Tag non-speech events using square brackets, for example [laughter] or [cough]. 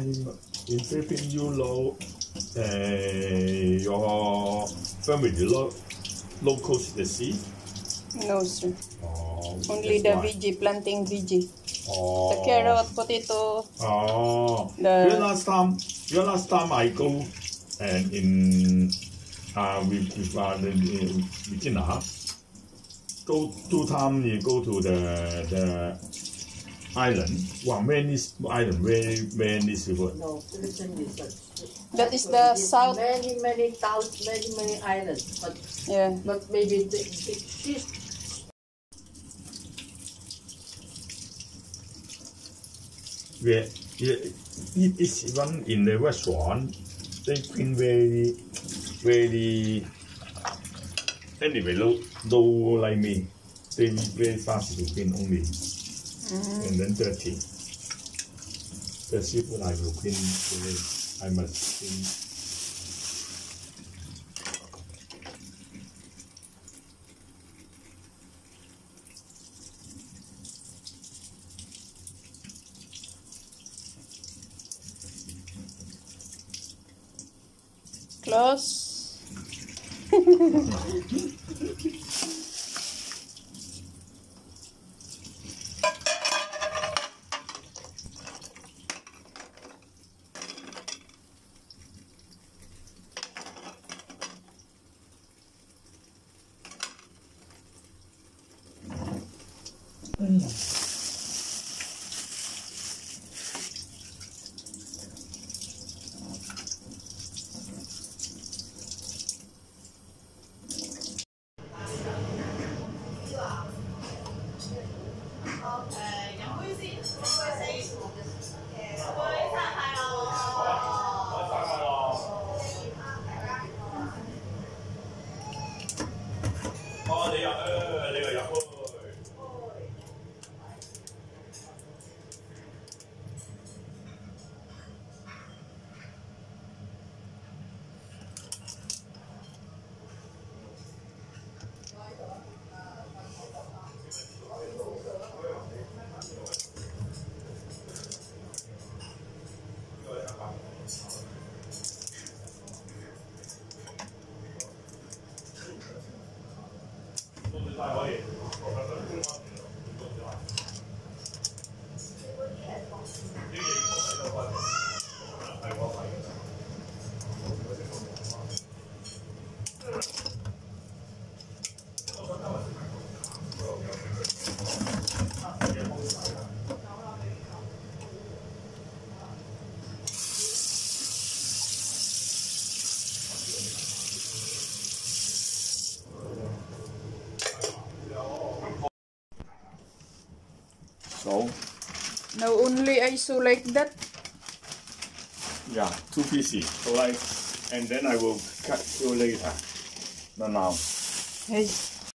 in, in Philippines, you know, uh, your family lo- local the sea. No, sir. Oh, Only the why. veggie, planting veggie. Oh. The carrot, potato. Oh. The- you last time, you last time I go and in uh with with uh, the uh, Regina, go two time you go to the the island. Wow, many island, very many people. No, Philippines is That is the it's south. Many, many towns, many, many islands. But Yeah. but maybe the, the, she's where it, it is one in the restaurant. They been very, very. Anyway, low, low like me. They very fast to clean only, and then dirty. The seafood I will clean. today. I must clean. Close. [laughs] Mm. So Now only I sew like that. yeah, two pieces. So like, and then I will cut you later. Not now. Hey.